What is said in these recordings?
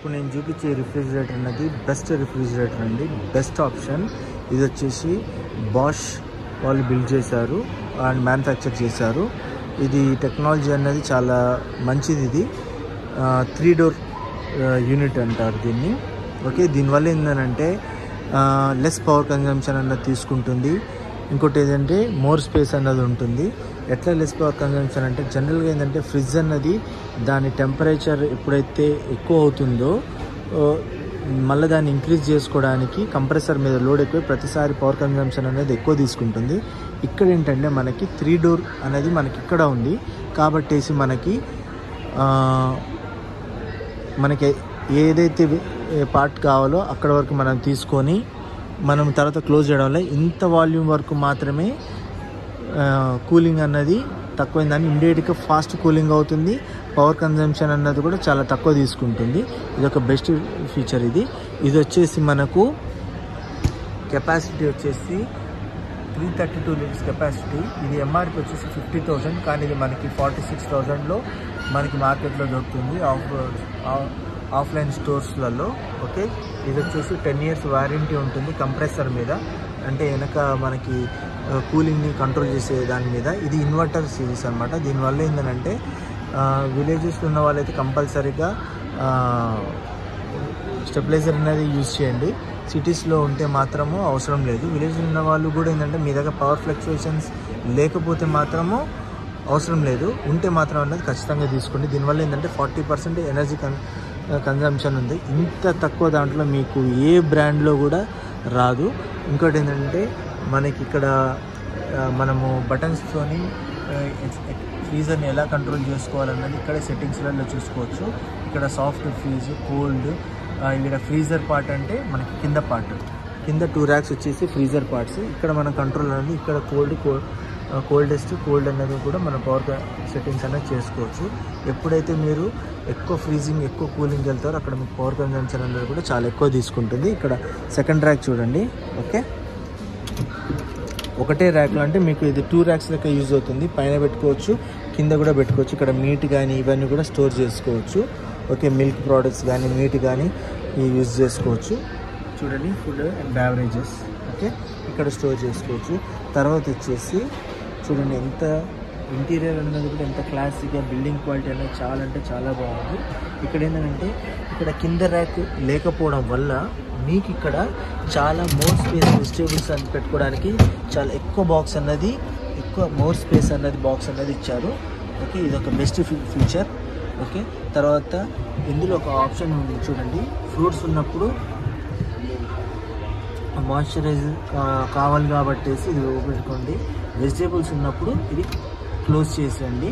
ఇప్పుడు నేను చూపించే రిఫ్రిజిరేటర్ అనేది బెస్ట్ రిఫ్రిజిరేటర్ అండి. బెస్ట్ ఆప్షన్ ఇది వచ్చేసి బాష్ వాళ్ళు బిల్డ్ చేశారు అండ్ మ్యానుఫ్యాక్చర్ చేశారు. ఇది టెక్నాలజీ అనేది చాలా మంచిది ఇది. త్రీ డోర్ యూనిట్ అంటారు దీన్ని. ఓకే దీనివల్ల ఏంటంటే లెస్ పవర్ కన్జంప్షన్ అన్నది తీసుకుంటుంది. ఇంకోటి ఏంటంటే మోర్ స్పేస్ అన్నది ఉంటుంది. ఎట్లా లెస్ పవర్ కన్జంప్షన్ అంటే జనరల్గా ఏంటంటే ఫ్రిడ్జ్ అన్నది దాని టెంపరేచర్ ఎప్పుడైతే ఎక్కువ అవుతుందో మళ్ళీ దాన్ని ఇంక్రీజ్ చేసుకోవడానికి కంప్రెసర్ మీద లోడ్ ఎక్కువ ప్రతిసారి పవర్ కన్జంప్షన్ అనేది ఎక్కువ తీసుకుంటుంది. ఇక్కడ ఏంటంటే మనకి త్రీ డోర్ అనేది మనకి ఇక్కడ ఉంది. కాబట్టేసి మనకి మనకి ఏదైతే పార్ట్ కావాలో అక్కడ వరకు మనం తీసుకొని మనం తర్వాత క్లోజ్ చేయడం వల్ల ఇంత వాల్యూమ్ వరకు మాత్రమే కూలింగ్ అన్నది తక్కువైందని ఇమ్మీడియట్గా ఫాస్ట్ కూలింగ్ అవుతుంది. పవర్ కన్జంప్షన్ అన్నది కూడా చాలా తక్కువ తీసుకుంటుంది. ఇది ఒక బెస్ట్ ఫీచర్ ఇది. ఇది వచ్చేసి మనకు కెపాసిటీ వచ్చేసి three thirty two litres capacity. ఇది ఎంఆర్పి వచ్చేసి ఫిఫ్టీ థౌజండ్ కానీ ఇది మనకి ఫార్టీ సిక్స్ థౌజండ్లో మనకి మార్కెట్లో దొరుకుతుంది. ఆఫ్ ఆఫ్లైన్ స్టోర్స్లలో ఓకే? ఇది వచ్చేసి టెన్ ఇయర్స్ వారంటీ ఉంటుంది కంప్రెసర్ మీద. అంటే వెనక మనకి కూలింగ్ని కంట్రోల్ చేసే దాని మీద ఇది ఇన్వర్టర్ సిరీస్ అనమాట దీనివల్ల ఏంటంటే విలేజెస్లో ఉన్న వాళ్ళైతే కంపల్సరీగా స్టెబిలైజర్ అనేది యూజ్ చేయండి. సిటీస్లో ఉంటే మాత్రము అవసరం లేదు. విలేజ్లో ఉన్న వాళ్ళు కూడా ఏంటంటే మీ దగ్గర పవర్ ఫ్లక్చుయేషన్స్ లేకపోతే మాత్రము అవసరం లేదు. ఉంటే మాత్రం అనేది ఖచ్చితంగా తీసుకోండి. దీనివల్ల ఏంటంటే forty percent energy con consumption ఉంది. ఇంత తక్కువ దాంట్లో మీకు ఏ బ్రాండ్లో కూడా రాదు. ఇంకోటి ఏంటంటే మనకి ఇక్కడ మనము బటన్స్తోని ఫ్రీజర్ని ఎలా కంట్రోల్ చేసుకోవాలన్నది ఇక్కడ సెట్టింగ్స్లలో చూసుకోవచ్చు. ఇక్కడ సాఫ్ట్ ఫ్రీజ్ కోల్డ్ ఇక్కడ ఫ్రీజర్ పార్ట్ అంటే మనకి కింద పార్ట్ కింద టూ ర్యాక్స్ వచ్చేసి ఫ్రీజర్ పార్ట్స్ ఇక్కడ మన కంట్రోల్ అనేది ఇక్కడ కోల్డ్ కోల్డెస్ట్ కోల్డ్ అనేది కూడా మన పవర్ సెట్టింగ్స్ అనేది చేసుకోవచ్చు. ఎప్పుడైతే మీరు ఎక్కువ ఫ్రీజింగ్ ఎక్కువ కూలింగ్ వెళ్తారో అక్కడ మీకు పవర్ కన్జంప్షన్ అనేది కూడా చాలా ఎక్కువ తీసుకుంటుంది. ఇక్కడ సెకండ్ ర్యాక్ చూడండి. ఓకే? ఒకటే ర్యాక్లో అంటే మీకు ఇది టూ ర్యాక్స్ లెక్క యూజ్ అవుతుంది. పైన పెట్టుకోవచ్చు కింద కూడా పెట్టుకోవచ్చు. ఇక్కడ మీట్ కానీ ఇవన్నీ కూడా స్టోర్ చేసుకోవచ్చు. ఓకే మిల్క్ ప్రోడక్ట్స్ కానీ మీట్ కానీ యూజ్ చేసుకోవచ్చు. చూడండి ఫుడ్ అండ్ బ్యావరేజెస్ ఓకే ఇక్కడ స్టోర్ చేసుకోవచ్చు. తర్వాత వచ్చేసి చూడండి ఎంత ఇంటీరియర్ అన్నది కూడా ఎంత క్లాసిక్గా బిల్డింగ్ క్వాలిటీ అనేది చాలా అంటే చాలా బాగుంది. ఇక్కడ ఏంటంటే ఇక్కడ కింద ర్యాక్ లేకపోవడం వల్ల మీకు ఇక్కడ చాలా మోర్ స్పేస్ వెజిటేబుల్స్ అని పెట్టుకోవడానికి చాలా ఎక్కువ బాక్స్ అన్నది ఎక్కువ మోర్ స్పేస్ అన్నది బాక్స్ అన్నది ఇచ్చారు. ఓకే ఇది ఒక బెస్ట్ ఫీచర్ ఓకే తర్వాత ఇందులో ఒక ఆప్షన్ ఉంది చూడండి. ఫ్రూట్స్ ఉన్నప్పుడు మాయిశ్చరైజ్ కావాలి కాబట్టి ఇది పెట్టుకోండి. వెజిటేబుల్స్ ఉన్నప్పుడు ఇది క్లోజ్ చేసేయండి.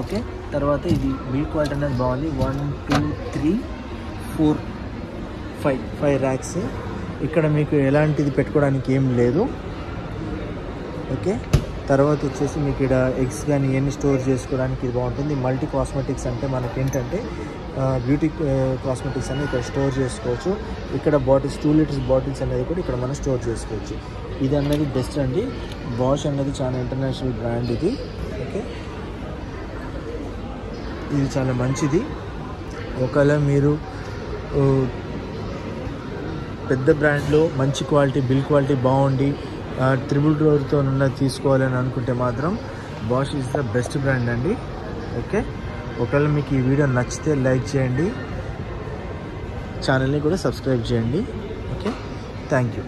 ఓకే? తర్వాత ఇది బిల్డ్ క్వాలిటీ అనేది బాగుంది. One two three four five five racks. ఇక్కడ మీకు ఎలాంటిది పెట్టుకోవడానికి ఏం లేదు. ఓకే? తర్వాత వచ్చేసి మీకు ఇక్కడ ఎగ్స్ కానీ ఇవన్నీ స్టోర్ చేసుకోవడానికి ఇది బాగుంటుంది. మల్టీ కాస్మెటిక్స్ అంటే మనకి ఏంటంటే బ్యూటీ కాస్మెటిక్స్ అనేది ఇక్కడ స్టోర్ చేసుకోవచ్చు. ఇక్కడ బాటిల్స్ టూ లీటర్స్ బాటిల్స్ అనేది కూడా ఇక్కడ మనం స్టోర్ చేసుకోవచ్చు. ఇది అనేది బెస్ట్ అండి. బాష్ అనేది చాలా ఇంటర్నేషనల్ బ్రాండ్ ఇది. ఓకే. ఇది చాలా మంచిది. ఒకవేళ మీరు పెద్ద బ్రాండ్లో మంచి క్వాలిటీ బిల్ క్వాలిటీ బాగుండి ట్రిపుల్ డోర్తో ఉన్నది తీసుకోవాలని అనుకుంటే మాత్రం Bosch is the best brand అండి. ఓకే. ఒకవేళ మీకు ఈ వీడియో నచ్చితే లైక్ చేయండి. ఛానల్ని కూడా సబ్స్క్రైబ్ చేయండి. ఓకే. Thank you.